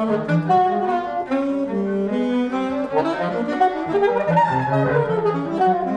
Thank you.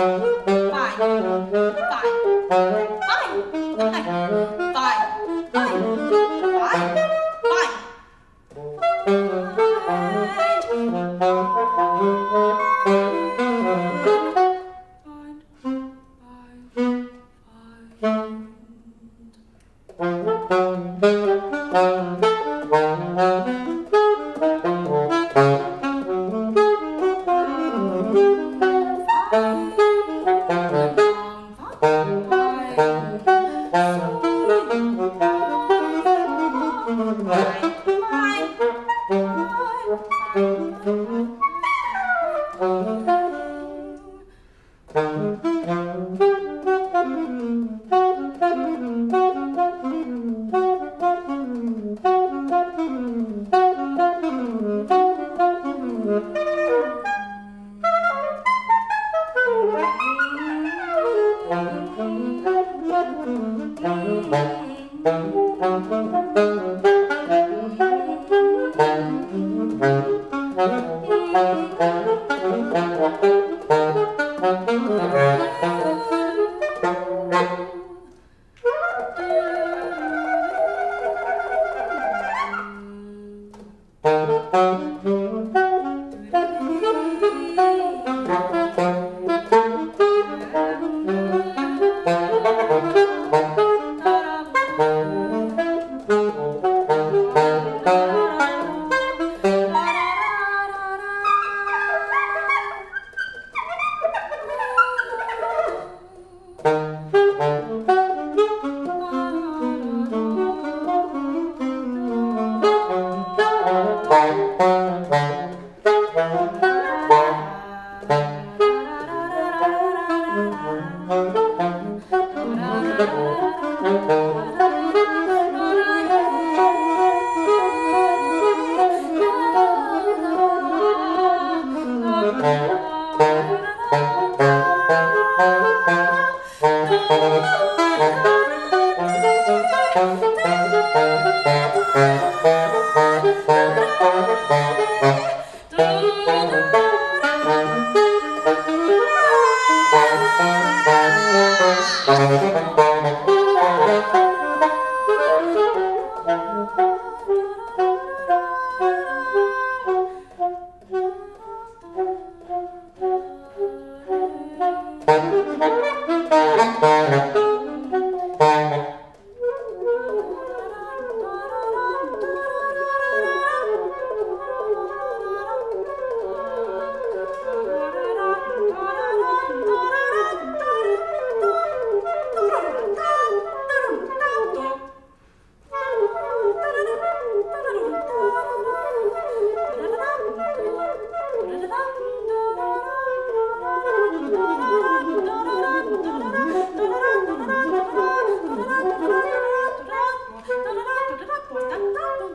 Oh.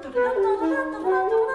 トラトラトラトラトラ